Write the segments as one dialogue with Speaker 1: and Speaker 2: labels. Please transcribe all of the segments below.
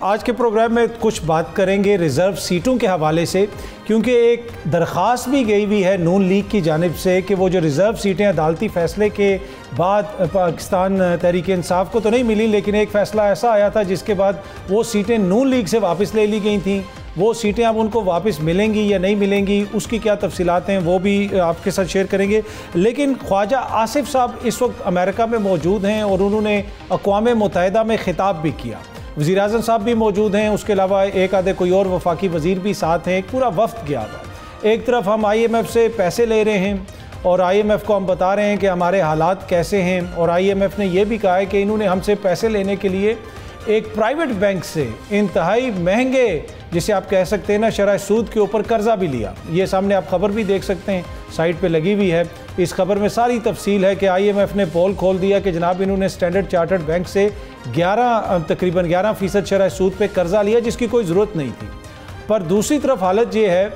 Speaker 1: आज के प्रोग्राम में कुछ बात करेंगे रिज़र्व सीटों के हवाले से, क्योंकि एक दरख्वास्त भी गई हुई है नून लीग की जानब से कि वो जो रिज़र्व सीटें अदालती फ़ैसले के बाद पाकिस्तान तहरीक इंसाफ को तो नहीं मिली, लेकिन एक फ़ैसला ऐसा आया था जिसके बाद वो सीटें नून लीग से वापस ले ली गई थी। वो सीटें अब उनको वापस मिलेंगी या नहीं मिलेंगी, उसकी क्या तफसीलात हैं, वो भी आपके साथ शेयर करेंगे। लेकिन ख्वाजा आसिफ साहब इस वक्त अमेरिका में मौजूद हैं और उन्होंने अकवा मुतहदा में ख़िताब भी किया। वज़ी अजम साहब भी मौजूद हैं। उसके अलावा एक आधे कोई और वफाकी वज़ीर भी साथ हैं। पूरा वफ्त गया हुआ एक तरफ़ हम आई एम एफ़ से पैसे ले रहे हैं और आई एम एफ़ को हम बता रहे हैं कि हमारे हालात कैसे हैं और आई एम एफ़ ने यह भी कहा है कि इन्होंने हमसे पैसे लेने के लिए एक प्राइवेट बैंक से इंतहाई महँगे, जिसे आप कह सकते हैं ना शराय सूद के ऊपर कर्जा भी लिया। ये सामने आप खबर भी देख सकते हैं। साइट पे लगी हुई है। इस खबर में सारी तफसील है कि आईएमएफ ने पोल खोल दिया कि जनाब इन्होंने स्टैंडर्ड चार्टर्ड बैंक से 11 तकरीबन 11 फ़ीसद शराह सूद पे कर्जा लिया, जिसकी कोई ज़रूरत नहीं थी। पर दूसरी तरफ़ हालत ये है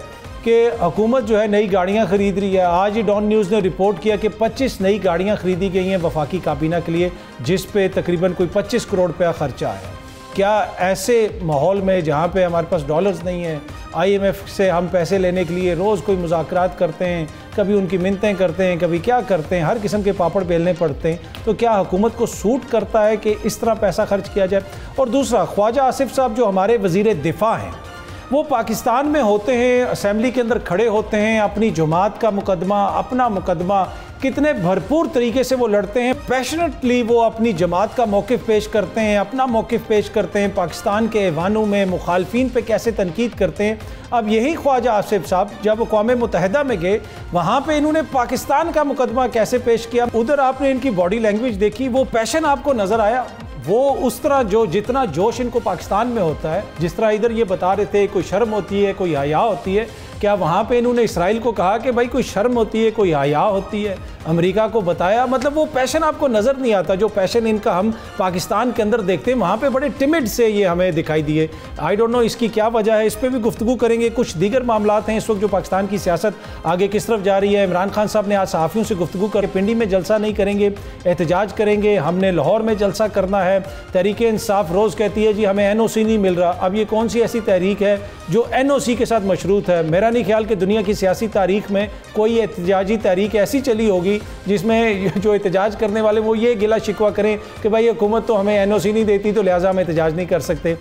Speaker 1: कि हुकूमत जो है नई गाड़ियाँ ख़रीद रही है। आज ही डॉन न्यूज़ ने रिपोर्ट किया कि 25 नई गाड़ियाँ ख़रीदी गई हैं वफाकी काबीना के लिए, जिस पे तकरीबन कोई 25 करोड़ रुपया ख़र्चा है क्या ऐसे माहौल में जहाँ पे हमारे पास डॉलर्स नहीं हैं आईएमएफ से हम पैसे लेने के लिए रोज़ कोई मुजाकरात करते हैं, कभी उनकी मिनतें करते हैं, कभी क्या करते हैं, हर किस्म के पापड़ बेलने पड़ते हैं तो क्या हुकूमत को सूट करता है कि इस तरह पैसा खर्च किया जाए? और दूसरा, ख्वाजा आसिफ साहब जो हमारे वज़ीर दिफा हैं, वो पाकिस्तान में होते हैं असम्बली के अंदर खड़े होते हैं, अपनी जमात का मुकदमा, अपना मुकदमा कितने भरपूर तरीके से वो लड़ते हैं। पैशनेटली वो अपनी जमात का मौक़ पेश करते हैं, अपना मौक़ पेश करते हैं, पाकिस्तान के ऐवानों में मुखालफी पर कैसे तनकीद करते हैं। अब यही ख्वाजा आसिफ साहब, जब अकवा मुतहदा में गए, वहाँ पर इन्होंने पाकिस्तान का मुकदमा कैसे पेश किया? उधर आपने इनकी बॉडी लैंग्वेज देखी, वो पैशन आपको नज़र आया? वो उस तरह जो, जितना जोश इनको पाकिस्तान में होता है, जिस तरह इधर ये बता रहे थे, कोई शर्म होती है, कोई हया होती है क्या वहाँ पे इन्होंने इसराइल को कहा कि भाई कोई शर्म होती है, कोई हया होती है? अमेरिका को बताया मतलब वो पैशन आपको नज़र नहीं आता, जो पैशन इनका हम पाकिस्तान के अंदर देखते हैं, वहाँ पे बड़े टिमिड से ये हमें दिखाई दिए। आई डोंट नो इसकी क्या वजह है, इस पर भी गुफ्तु करेंगे, कुछ दीगर मामला हैं इस वक्त जो पाकिस्तान की सियासत आगे किस तरफ़ जा रही है। इमरान खान साहब ने आज सहाफ़ियों से गुफ्तु कर पिंडी में जलसा नहीं करेंगे, एहतजाज करेंगे, हमने लाहौर में जलसा करना है। तहरीक इंसाफ रोज़ कहती है, जी हमें एन ओ सी नहीं मिल रहा। अब ये कौन सी ऐसी तहरीक है जो एन ओ सी के साथ मशरूत है? मेरा नहीं ख्याल कि दुनिया की सियासी तारीख में कोई एहतजाजी तहरीक ऐसी चली होगी जिसमें जो एहतजाज करने वाले, वो ये गिला शिकवा करें कि भाई, हुकूमत तो हमें एन ओ सी नहीं देती तो लिहाजा हम एहतजाज नहीं कर सकते।